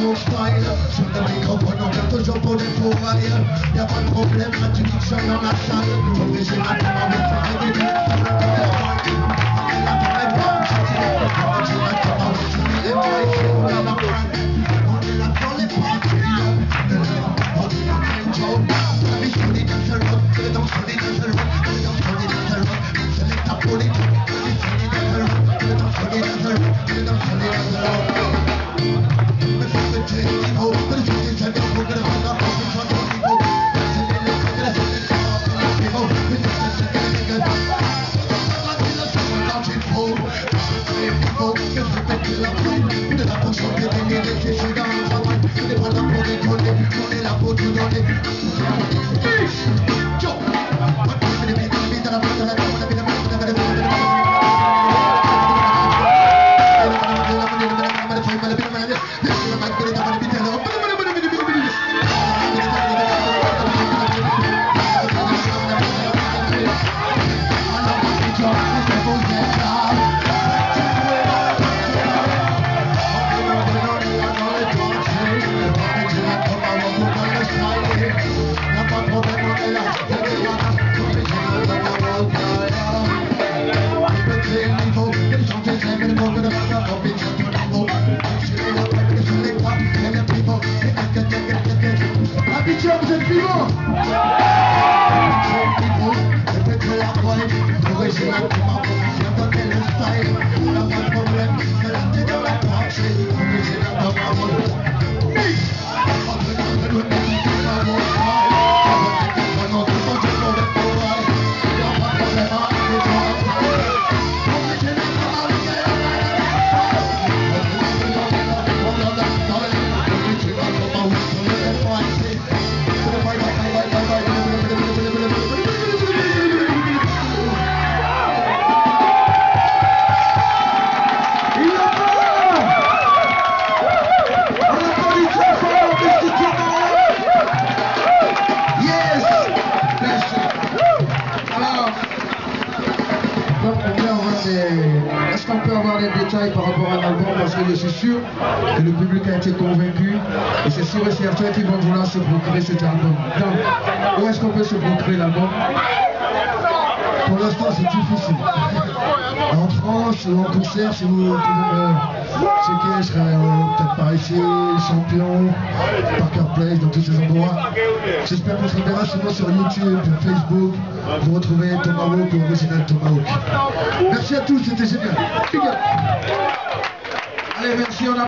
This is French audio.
no fire So now we go on now to on the two wire You. problem, contradiction on a side I'm a fire Gracias. Siéntate en el style, Est-ce qu'on peut avoir des détails par rapport à l'album? Parce que je suis sûr que le public a été convaincu et c'est sûr et certain qu'ils vont vouloir se procurer cet album. Donc, où est-ce qu'on peut se procurer l'album? Pour l'instant, c'est difficile. En France ou en concert, si vous pouvez je serai peut-être par ici, champion, Parker Place, dans tous ces endroits. J'espère qu'on se reverra sinon sur YouTube, Facebook. Vous retrouvez Tomahawk ou Original Tomahawk. Merci à tous, c'était génial. Allez, merci, on a...